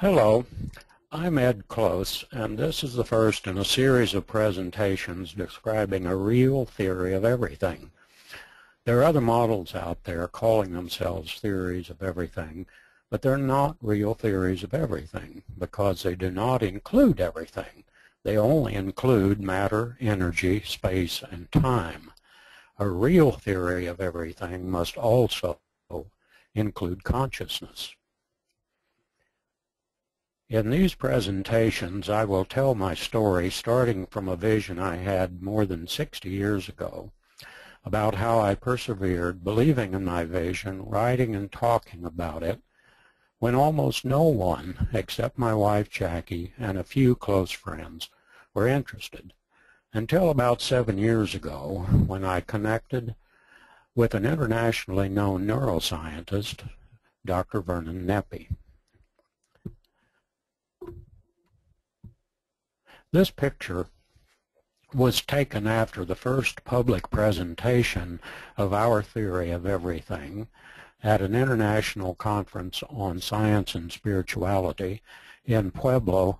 Hello, I'm Ed Close, and this is the first in a series of presentations describing a real theory of everything. There are other models out there calling themselves theories of everything, but they're not real theories of everything because they do not include everything. They only include matter, energy, space, and time. A real theory of everything must also include consciousness. In these presentations, I will tell my story starting from a vision I had more than 60 years ago about how I persevered, believing in my vision, writing and talking about it, when almost no one, except my wife Jackie and a few close friends, were interested, until about seven years ago when I connected with an internationally known neuroscientist, Dr. Vernon Neppe. This picture was taken after the first public presentation of our theory of everything at an international conference on science and spirituality in Puebla,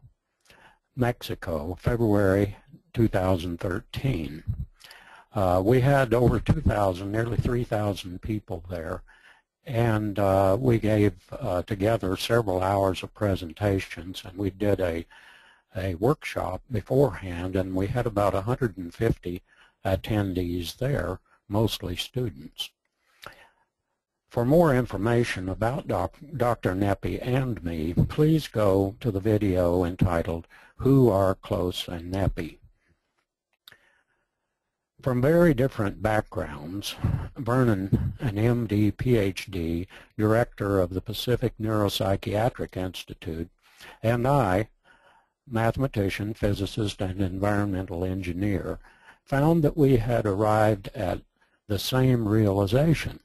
Mexico, February 2013. Uh, we had over 2,000, nearly 3,000 people there, and uh, we gave uh, together several hours of presentations, and we did a a workshop beforehand, and we had about 150 attendees there, mostly students. For more information about doc, Dr. Neppe and me, please go to the video entitled Who Are Close and Neppe. From very different backgrounds, Vernon, an MD, PhD, director of the Pacific Neuropsychiatric Institute, and I, mathematician, physicist, and environmental engineer, found that we had arrived at the same realization,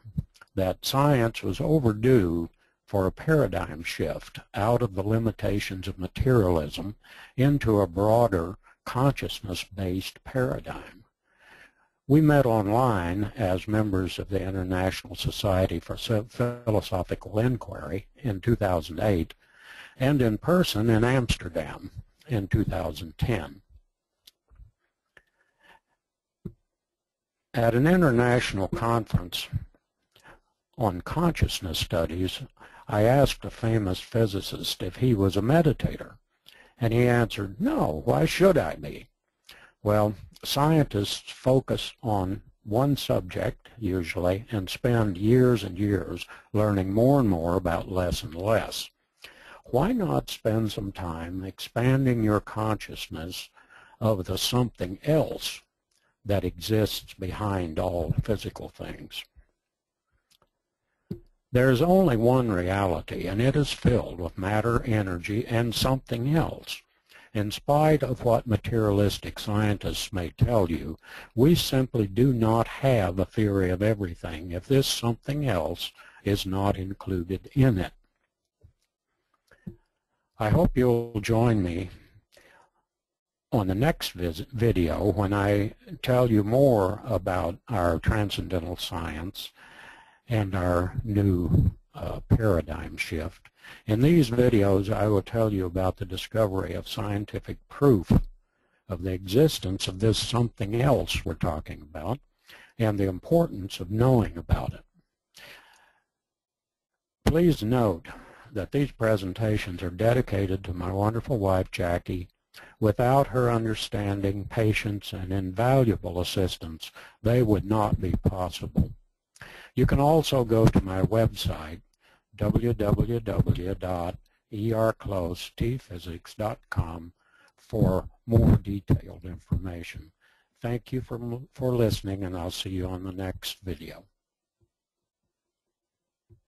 that science was overdue for a paradigm shift out of the limitations of materialism into a broader consciousness-based paradigm. We met online as members of the International Society for Philosophical Inquiry in 2008 and in person in Amsterdam in 2010. At an international conference on consciousness studies, I asked a famous physicist if he was a meditator, and he answered, no, why should I be? Well, scientists focus on one subject, usually, and spend years and years learning more and more about less and less why not spend some time expanding your consciousness of the something else that exists behind all physical things? There is only one reality, and it is filled with matter, energy, and something else. In spite of what materialistic scientists may tell you, we simply do not have a theory of everything if this something else is not included in it. I hope you'll join me on the next video when I tell you more about our transcendental science and our new uh, paradigm shift. In these videos, I will tell you about the discovery of scientific proof of the existence of this something else we're talking about and the importance of knowing about it. Please note that these presentations are dedicated to my wonderful wife, Jackie. Without her understanding, patience, and invaluable assistance, they would not be possible. You can also go to my website, www.erclosetphysics.com for more detailed information. Thank you for, for listening, and I'll see you on the next video.